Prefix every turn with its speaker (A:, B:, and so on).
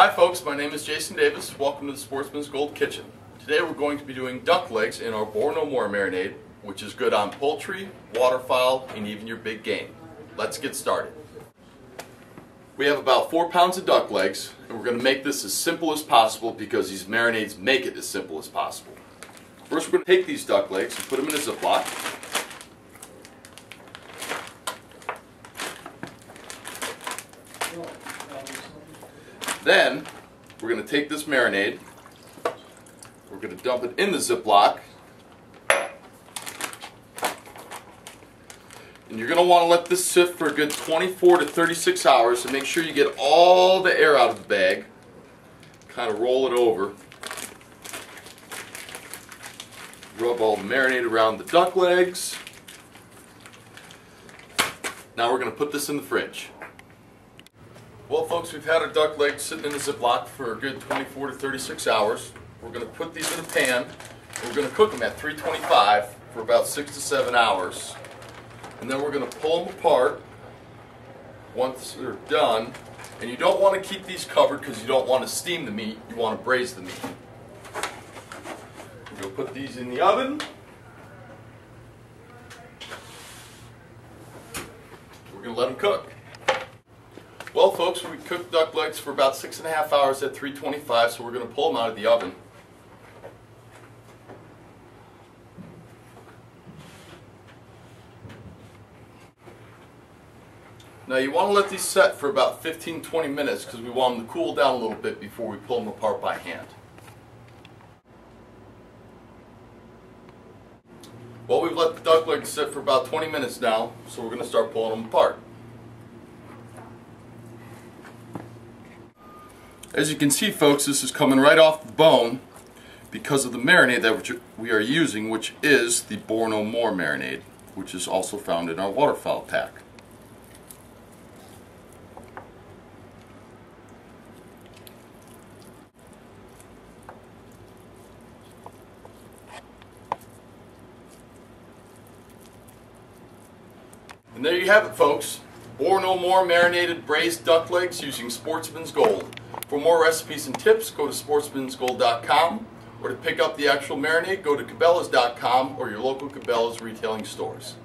A: Hi folks, my name is Jason Davis. Welcome to the Sportsman's Gold Kitchen. Today we're going to be doing duck legs in our Boar No More marinade, which is good on poultry, waterfowl, and even your big game. Let's get started. We have about four pounds of duck legs, and we're going to make this as simple as possible because these marinades make it as simple as possible. First we're going to take these duck legs and put them in a Ziploc. Then, we're going to take this marinade, we're going to dump it in the Ziploc, and you're going to want to let this sit for a good 24 to 36 hours to make sure you get all the air out of the bag. Kind of roll it over. Rub all the marinade around the duck legs. Now we're going to put this in the fridge. Well folks, we've had our duck legs sitting in the Ziploc for a good 24 to 36 hours. We're going to put these in a pan. We're going to cook them at 325 for about 6 to 7 hours. And then we're going to pull them apart once they're done. And you don't want to keep these covered because you don't want to steam the meat, you want to braise the meat. We'll put these in the oven. We're going to let them cook. Well folks, we cooked duck legs for about six and a half hours at 325, so we're going to pull them out of the oven. Now you want to let these set for about 15-20 minutes because we want them to cool down a little bit before we pull them apart by hand. Well, we've let the duck legs sit for about 20 minutes now, so we're going to start pulling them apart. As you can see folks, this is coming right off the bone because of the marinade that we are using, which is the Boar No More marinade, which is also found in our waterfowl pack. And there you have it folks. Boar No More marinated braised duck legs using Sportsman's Gold. For more recipes and tips, go to sportsmansgold.com or to pick up the actual marinade, go to cabela's.com or your local Cabela's retailing stores.